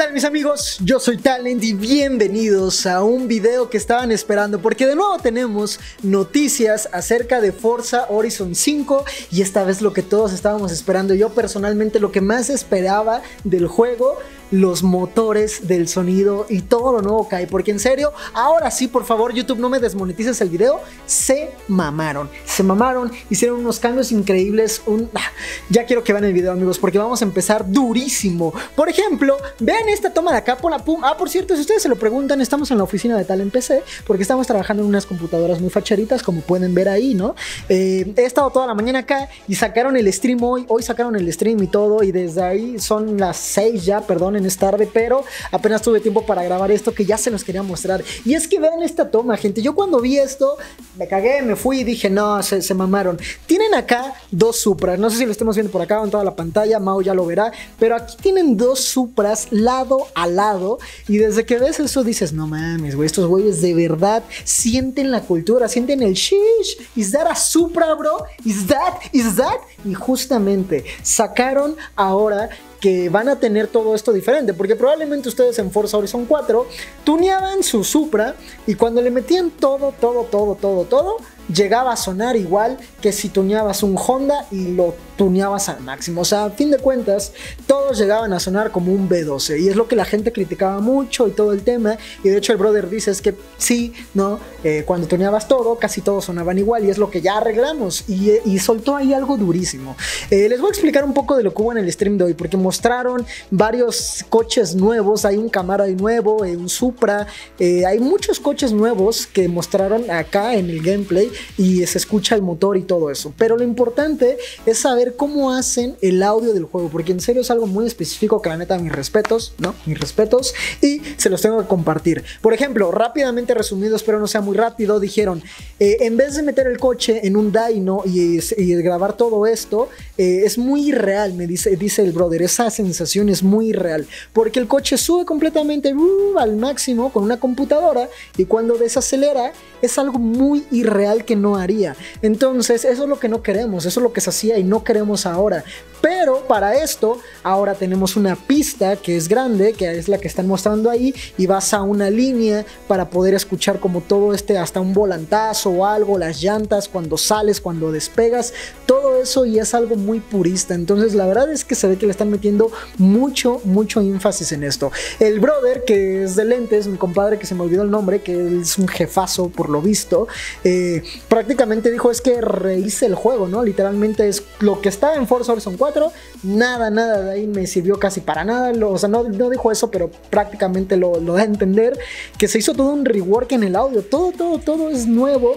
tal mis amigos? Yo soy Talent y bienvenidos a un video que estaban esperando porque de nuevo tenemos noticias acerca de Forza Horizon 5 y esta vez lo que todos estábamos esperando, yo personalmente lo que más esperaba del juego los motores del sonido y todo lo nuevo cae. Porque en serio, ahora sí, por favor, YouTube, no me desmonetices el video. Se mamaron, se mamaron, hicieron unos cambios increíbles. Un... Ah, ya quiero que vean el video, amigos, porque vamos a empezar durísimo. Por ejemplo, vean esta toma de acá por la pum. Ah, por cierto, si ustedes se lo preguntan, estamos en la oficina de Tal en PC, porque estamos trabajando en unas computadoras muy facheritas, como pueden ver ahí, ¿no? Eh, he estado toda la mañana acá y sacaron el stream hoy. Hoy sacaron el stream y todo, y desde ahí son las 6 ya, perdón es tarde, pero apenas tuve tiempo para grabar esto que ya se los quería mostrar. Y es que vean esta toma, gente. Yo cuando vi esto, me cagué, me fui y dije, no, se, mamaron. Tienen acá dos Supras. No sé si lo estemos viendo por acá o en toda la pantalla. Mao ya lo verá. Pero aquí tienen dos Supras lado a lado. Y desde que ves eso dices, no mames, güey, estos güeyes de verdad sienten la cultura, sienten el shish. Is that a Supra, bro? Is that? Is that? Y justamente sacaron ahora que van a tener todo esto diferente, porque probablemente ustedes en Forza Horizon 4 tuneaban su Supra y cuando le metían todo, todo, todo, todo, todo, llegaba a sonar igual que si tuneabas un Honda y lo tuneabas al máximo. O sea, a fin de cuentas, todos llegaban a sonar como un B12 y es lo que la gente criticaba mucho y todo el tema. Y de hecho el brother dice es que sí, ¿no? Eh, cuando tuneabas todo, casi todos sonaban igual y es lo que ya arreglamos. Y, y soltó ahí algo durísimo. Eh, les voy a explicar un poco de lo que hubo en el stream de hoy porque mostraron varios coches nuevos. Hay un Camaro nuevo, eh, un Supra, hay muchos coches nuevos que mostraron acá en el gameplay y se escucha el motor y todo eso. Pero lo importante es saber cómo hacen el audio del juego, porque en serio es algo muy específico que la neta mis respetos, ¿no? Mis respetos y se los tengo que compartir. Por ejemplo, rápidamente resumido, espero no sea muy rápido, dijeron, eh, en vez de meter el coche en un dyno y, grabar todo esto, eh, es muy irreal, me dice, dice el brother, esa sensación es muy irreal, porque el coche sube completamente uh, al máximo con una computadora y cuando desacelera es algo muy irreal que no haría. Entonces, eso es lo que no queremos, eso es lo que se hacía y no queremos ahora. Pero para esto, ahora tenemos una pista que es grande, que es la que están mostrando ahí, y vas a una línea para poder escuchar como todo este, hasta un volantazo o algo, las llantas, cuando sales, cuando despegas, todo eso y es algo muy purista. Entonces, la verdad es que se ve que le están metiendo mucho, mucho énfasis en esto. El brother, que es de lentes, mi compadre que se me olvidó el nombre, que es un jefazo por lo visto, eh, prácticamente dijo es que rehice el juego, ¿no? Literalmente es lo que estaba en Forza Horizon 4, nada, nada de ahí me sirvió casi para nada, o sea, no, no dijo eso, pero prácticamente lo, lo da a entender, que se hizo todo un rework en el audio, todo, todo, todo es nuevo.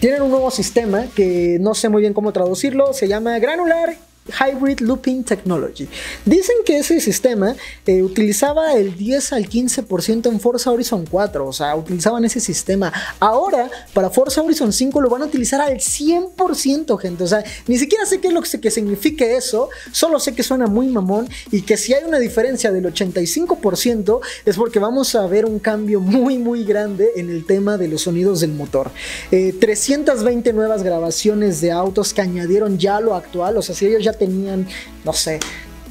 Tienen un nuevo sistema que no sé muy bien cómo traducirlo, se llama Granular Hybrid Looping Technology. Dicen que ese sistema eh, utilizaba el 10 al 15% en Forza Horizon 4, o sea, utilizaban ese sistema. Ahora, para Forza Horizon 5 lo van a utilizar al 100%, gente. O sea, ni siquiera sé qué es lo que, que signifique eso, solo sé que suena muy mamón y que si hay una diferencia del 85% es porque vamos a ver un cambio muy, muy grande en el tema de los sonidos del motor. 320 eh, nuevas grabaciones de autos que añadieron ya lo actual, o sea, si ellos ya tenían, no sé,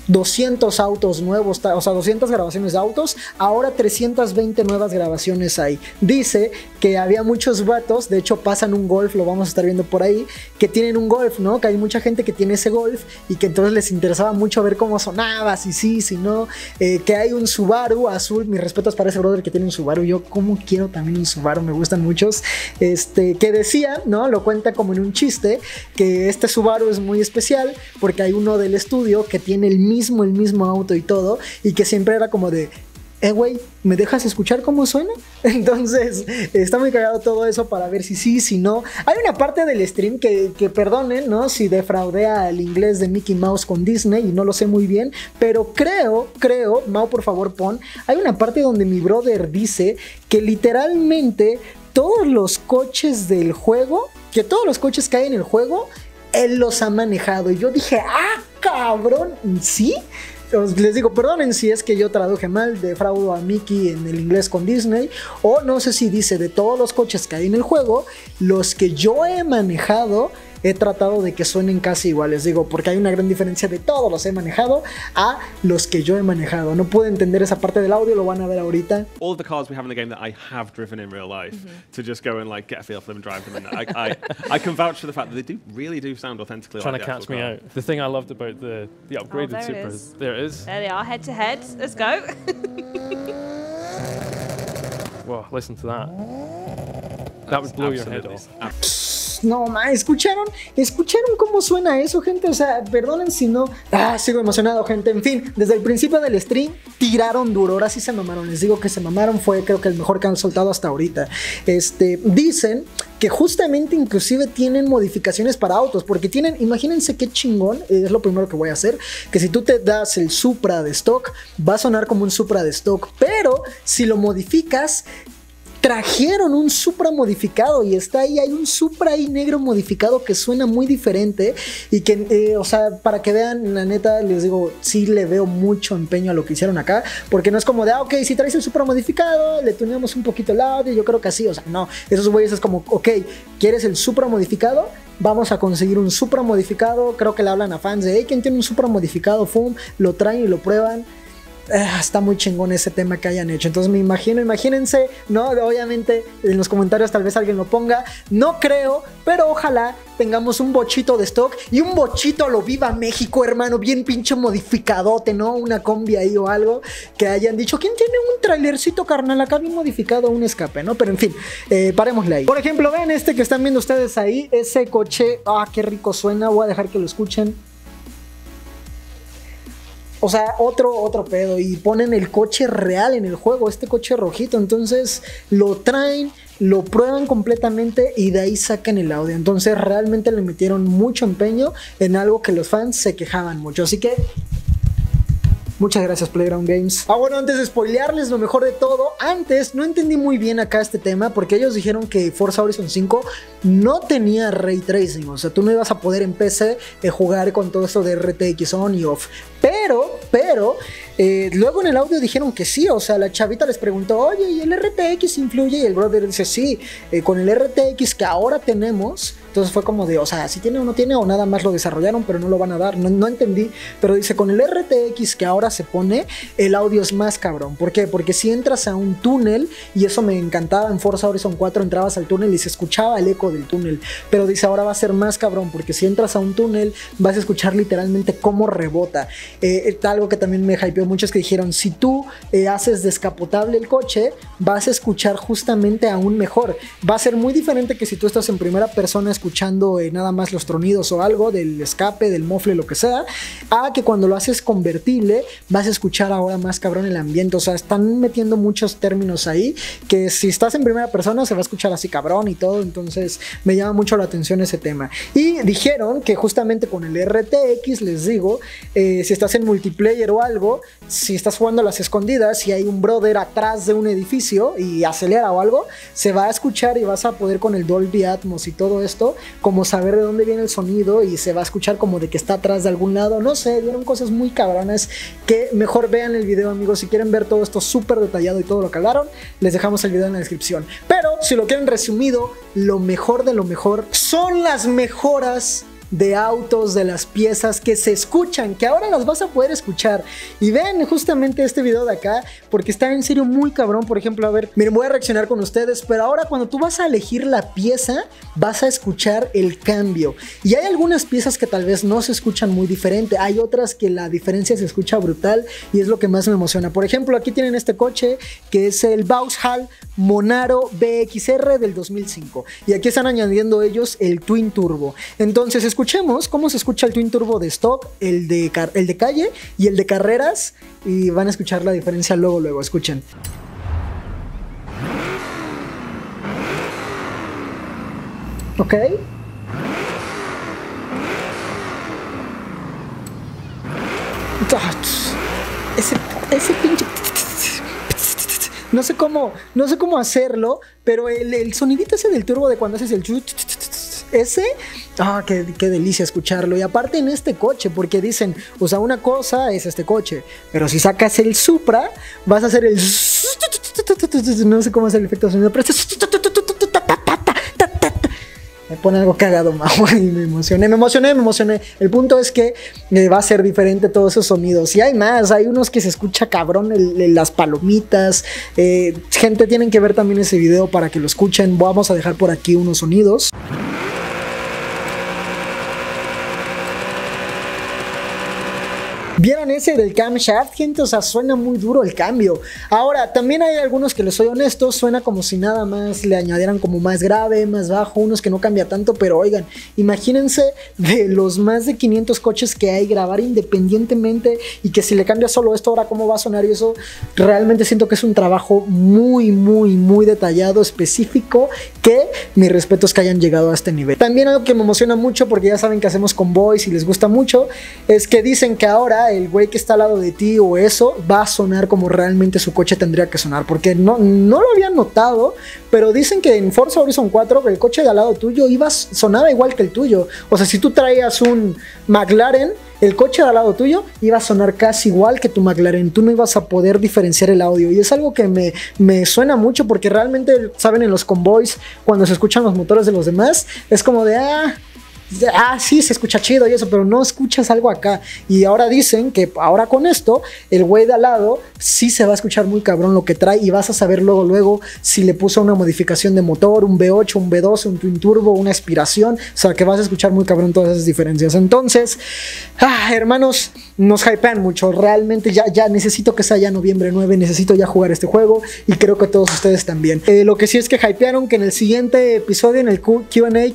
200 autos nuevos, o sea, 200 grabaciones de autos, ahora 320 nuevas grabaciones hay. Dice que había muchos vatos, de hecho pasan un golf, lo vamos a estar viendo por ahí, que tienen un golf, ¿no? Que hay mucha gente que tiene ese golf y que entonces les interesaba mucho ver cómo sonaba, si sí, si no, eh, que hay un Subaru azul, mis respetos para ese brother que tiene un Subaru, yo como quiero también un Subaru, me gustan muchos, este, que decía, ¿no? Lo cuenta como en un chiste, que este Subaru es muy especial porque hay uno del estudio que tiene el mismo el mismo auto y todo, y que siempre era como de, eh, güey, ¿me dejas escuchar cómo suena? Entonces, está muy cagado todo eso para ver si sí, si no. Hay una parte del stream que, que perdonen, ¿no? Si defraudea el inglés de Mickey Mouse con Disney y no lo sé muy bien, pero creo, creo, Mau, por favor, pon, hay una parte donde mi brother dice que literalmente todos los coches del juego, que todos los coches que hay en el juego, él los ha manejado. Y yo dije, ah, cabrón, ¿sí? les digo, perdonen si es que yo traduje mal, defraudo a Mickey en el inglés con Disney, o no sé si dice de todos los coches que hay en el juego, los que yo he manejado he tratado de que suenen casi iguales. Digo, porque hay una gran diferencia de todos los he manejado a los que yo he manejado. No puedo entender esa parte del audio, lo van a ver ahorita. all of the cars we have in the game that I have driven in real life to just go and like get a feel for them and drive them. And I, I, I can vouch for the fact that they do really do sound authentically trying like to catch actual me car. out. The thing I loved about the the upgraded there it Supra is. is there it is. There they are, head to head. Let's go. Wow, listen to that. That would blow your head Absolutely. No, ma, ¿escucharon? ¿Escucharon cómo suena eso, gente? O sea, perdonen si no. Ah, sigo emocionado, gente. En fin, desde el principio del stream tiraron duro. Ahora sí se mamaron. Les digo que se mamaron. Fue creo que el mejor que han soltado hasta ahorita. Este, dicen que justamente inclusive tienen modificaciones para autos. Porque tienen, imagínense qué chingón. Es lo primero que voy a hacer. Que si tú te das el Supra de stock, va a sonar como un Supra de stock. Pero si lo modificas, trajeron un Supra modificado y está ahí, hay un Supra ahí negro modificado que suena muy diferente y que, eh, o sea, para que vean, la neta, les digo, sí le veo mucho empeño a lo que hicieron acá, porque no es como de, ah, ok, si traes el Supra modificado, le tuneamos un poquito el audio, yo creo que así, o sea, no, esos güeyes es como, ok, ¿quieres el Supra modificado? Vamos a conseguir un Supra modificado, creo que le hablan a fans de, hey, ¿quién tiene un Supra modificado? Fum, lo traen y lo prueban. Ah, está muy chingón ese tema que hayan hecho. Entonces me imagino, imagínense, ¿no? Obviamente en los comentarios tal vez alguien lo ponga. No creo, pero ojalá tengamos un bochito de stock y un bochito a lo viva México, hermano, bien pinche modificadote, ¿no? Una combi ahí o algo que hayan dicho, ¿quién tiene un trailercito carnal acá bien modificado, un escape, ¿no? Pero en fin, eh, parémosle ahí. Por ejemplo, ven este que están viendo ustedes ahí, ese coche, ah, qué rico suena, voy a dejar que lo escuchen. O sea, otro, otro pedo. Y ponen el coche real en el juego, este coche rojito. Entonces lo traen, lo prueban completamente y de ahí sacan el audio. Entonces realmente le metieron mucho empeño en algo que los fans se quejaban mucho. Así que Muchas gracias Playground Games. Ah, bueno, antes de spoilearles lo mejor de todo, antes no entendí muy bien acá este tema porque ellos dijeron que Forza Horizon 5 no tenía ray tracing, o sea, tú no ibas a poder en PC eh, jugar con todo esto de RTX on y off. Pero, pero, eh, luego en el audio dijeron que sí, o sea, la chavita les preguntó, oye, ¿y el RTX influye? Y el brother dice, sí, eh, con el RTX que ahora tenemos, entonces fue como de, o sea, si tiene o no tiene, o nada más lo desarrollaron, pero no lo van a dar, no, no entendí, pero dice, con el RTX que ahora se pone, el audio es más cabrón. ¿Por qué? Porque si entras a un túnel, y eso me encantaba en Forza Horizon 4, entrabas al túnel y se escuchaba el eco del túnel, pero dice, ahora va a ser más cabrón, porque si entras a un túnel, vas a escuchar literalmente cómo rebota. Eh, algo que también me hypeó mucho es que dijeron, si tú eh, haces descapotable el coche, vas a escuchar justamente aún mejor. Va a ser muy diferente que si tú estás en primera persona escuchando eh, nada más los tronidos o algo del escape, del mofle, lo que sea, a que cuando lo haces convertible vas a escuchar ahora más cabrón el ambiente. O sea, están metiendo muchos términos ahí que si estás en primera persona se va a escuchar así cabrón y todo. Entonces me llama mucho la atención ese tema. Y dijeron que justamente con el RTX, les digo, eh, si estás en multiplayer o algo, si estás jugando a las escondidas y hay un brother atrás de un edificio y acelera o algo, se va a escuchar y vas a poder con el Dolby Atmos y todo esto, como saber de dónde viene el sonido y se va a escuchar como de que está atrás de algún lado. No sé, dieron cosas muy cabronas que mejor vean el video, amigos. Si quieren ver todo esto súper detallado y todo lo que hablaron, les dejamos el video en la descripción. Pero si lo quieren resumido, lo mejor de lo mejor son las mejoras de autos, de las piezas que se escuchan, que ahora las vas a poder escuchar. Y ven justamente este video de acá, porque está en serio muy cabrón. Por ejemplo, a ver, miren, voy a reaccionar con ustedes, pero ahora cuando tú vas a elegir la pieza, vas a escuchar el cambio. Y hay algunas piezas que tal vez no se escuchan muy diferente, hay otras que la diferencia se escucha brutal y es lo que más me emociona. Por ejemplo, aquí tienen este coche que es el Vauxhall Monaro BXR del 2005. Y aquí están añadiendo ellos el Twin Turbo. Entonces, escuchemos cómo se escucha el Twin Turbo de stock, el de, el de calle y el de carreras. Y van a escuchar la diferencia luego, luego. Escuchen. ¿Ok? Ese, ese pinche... No sé cómo, no sé cómo hacerlo, pero el, el sonidito ese del turbo de cuando haces el ese, ah, qué, delicia escucharlo. Y aparte en este coche, porque dicen, o sea, una cosa es este coche, pero si sacas el Supra, vas a hacer el, no sé cómo hacer el efecto de sonido, pero me pone algo cagado, Mau, y me emocioné, me emocioné, me emocioné. El punto es que eh, va a ser diferente todos esos sonidos. Y hay más, hay unos que se escucha cabrón, el- las palomitas. eh, gente, tienen que ver también ese video para que lo escuchen. Vamos a dejar por aquí unos sonidos. ¿Vieron ese del camshaft, gente? O sea, suena muy duro el cambio. Ahora, también hay algunos que les soy honesto, suena como si nada más le añadieran como más grave, más bajo, unos que no cambia tanto, pero oigan, imagínense de los más de 500 coches que hay, grabar independientemente y que si le cambia solo esto, ahora cómo va a sonar y eso, realmente siento que es un trabajo muy, muy, muy detallado, específico, que mis respetos que hayan llegado a este nivel. También algo que me emociona mucho, porque ya saben que hacemos con boys y les gusta mucho, es que dicen que ahora el güey que está al lado de ti o eso va a sonar como realmente su coche tendría que sonar, porque no, no lo habían notado, pero dicen que en Forza Horizon 4 el coche de al lado tuyo iba, sonaba igual que el tuyo. O sea, si tú traías un McLaren, el coche de al lado tuyo iba a sonar casi igual que tu McLaren. Tú no ibas a poder diferenciar el audio. Y es algo que me, me suena mucho porque realmente, saben, en los convoys, cuando se escuchan los motores de los demás, es como de, ah, ah, sí, se escucha chido y eso, pero no escuchas algo acá. Y ahora dicen que ahora con esto, el güey de al lado sí se va a escuchar muy cabrón lo que trae y vas a saber luego, luego si le puso una modificación de motor, un V8, un V12, un twin turbo, una aspiración. O sea, que vas a escuchar muy cabrón todas esas diferencias. Entonces, ah, hermanos, nos hypean mucho. Realmente ya, ya necesito que sea ya noviembre 9, necesito ya jugar este juego y creo que todos ustedes también. Eh, lo que sí es que hypearon que en el siguiente episodio, en el QA,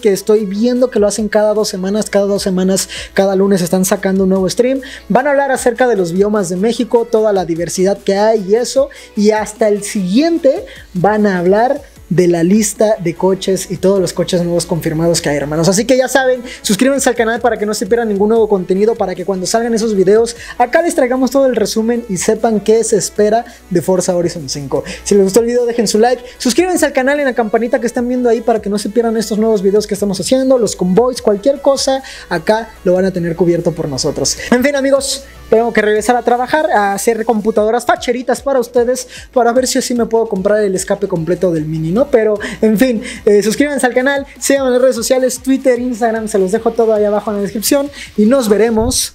que estoy viendo que lo hacen cada dos semanas, cada dos semanas, cada lunes están sacando un nuevo stream, van a hablar acerca de los biomas de México, toda la diversidad que hay y eso, y hasta el siguiente van a hablar de la lista de coches y todos los coches nuevos confirmados que hay, hermanos. Así que ya saben, suscríbanse al canal para que no se pierdan ningún nuevo contenido, para que cuando salgan esos videos, acá les traigamos todo el resumen y sepan qué se espera de Forza Horizon 5. Si les gustó el video, dejen su like, suscríbanse al canal en la campanita que están viendo ahí para que no se pierdan estos nuevos videos que estamos haciendo, los convoys, cualquier cosa, acá lo van a tener cubierto por nosotros. En fin, amigos, tengo que regresar a trabajar, a hacer computadoras facheritas para ustedes, para ver si así me puedo comprar el escape completo del mini, ¿no? Pero, en fin, eh, suscríbanse al canal, síganme en las redes sociales, Twitter, Instagram, se los dejo todo ahí abajo en la descripción y nos veremos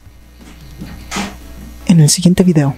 en el siguiente video.